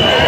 Yeah.